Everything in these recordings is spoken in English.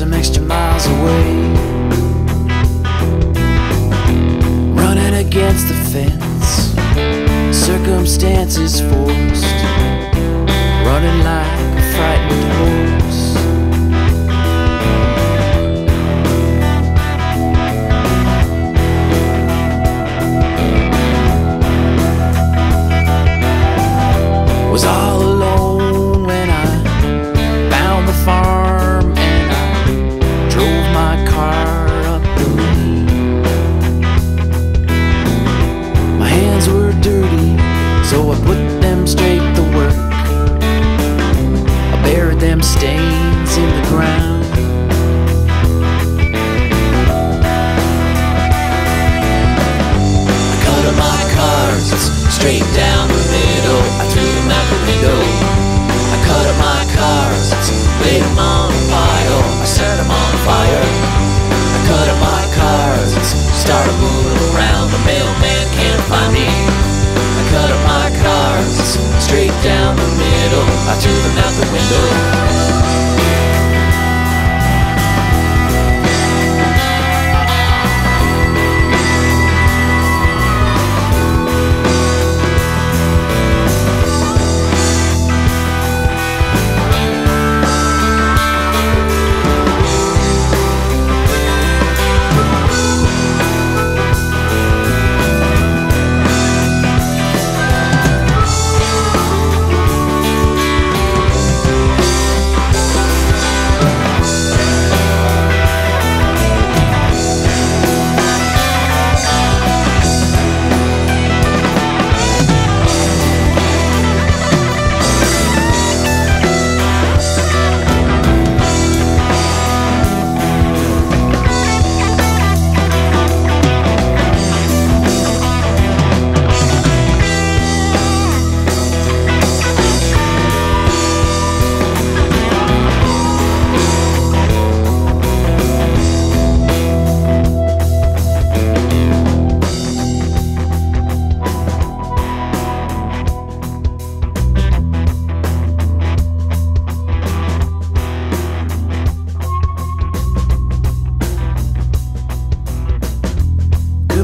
some extra miles away. Running against the fence, circumstances forced. Running like a frightened horse. them stains in the ground. I cut up my cards straight down the middle. I threw them out the window. I cut up my cards, laid them on.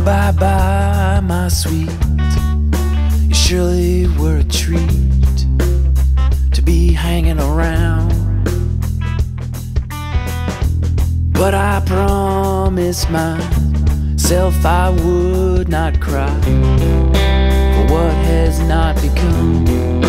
bye bye, my sweet. You surely were a treat to be hanging around. But I promised myself I would not cry for what has not become.